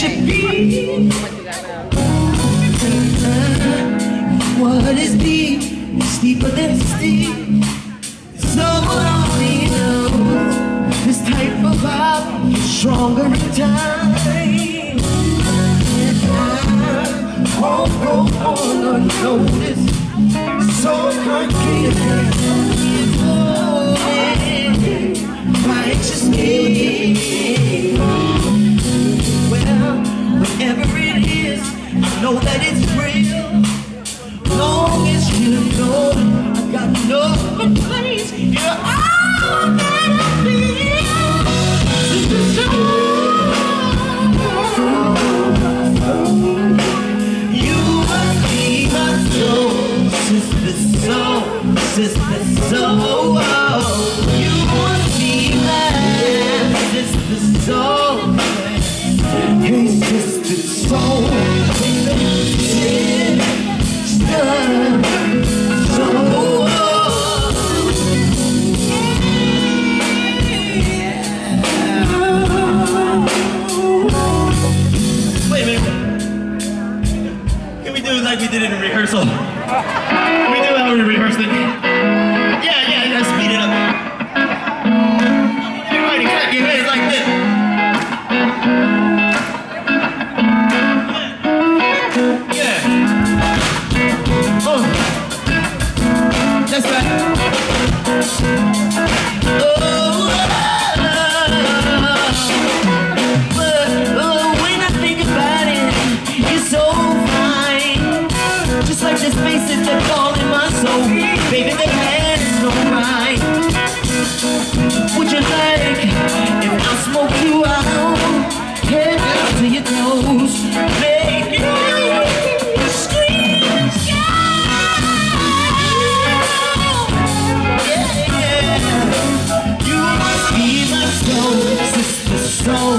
be. What is deep deeper than. Someone only knows this type of vibe is stronger in time. On. So. Well, Soul. Baby, the has no right. Would you like if I smoke you out? Head down to your toes. Make you scream, yeah. Yeah You must be my soul, sister soul,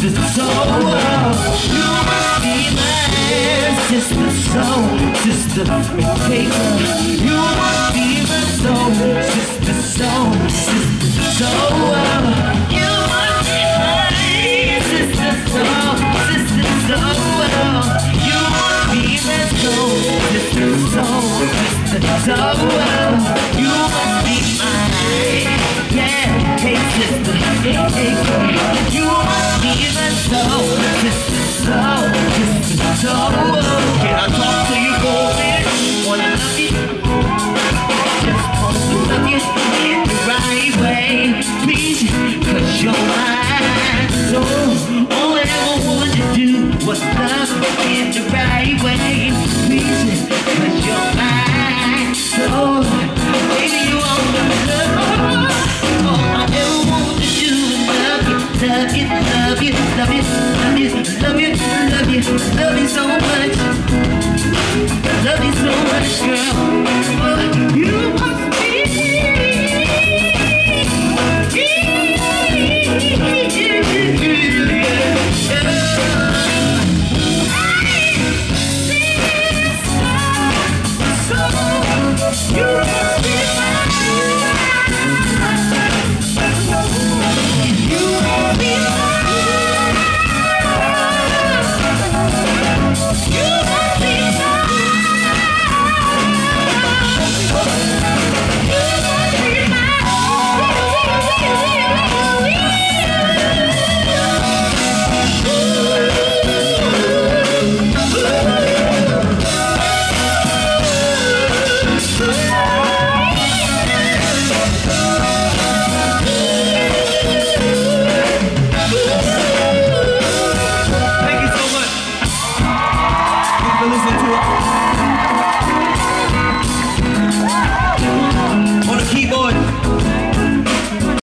sister soul. You must be my sister soul, sister maker. You must be my soul, sister soul, sister soul. You must be my sister soul, sister soul. You must be my soul, sister soul, sister soul. You must be mine. Yeah, hey sister, hey, hey. You must be my soul, sister soul, sister soul. listen to it.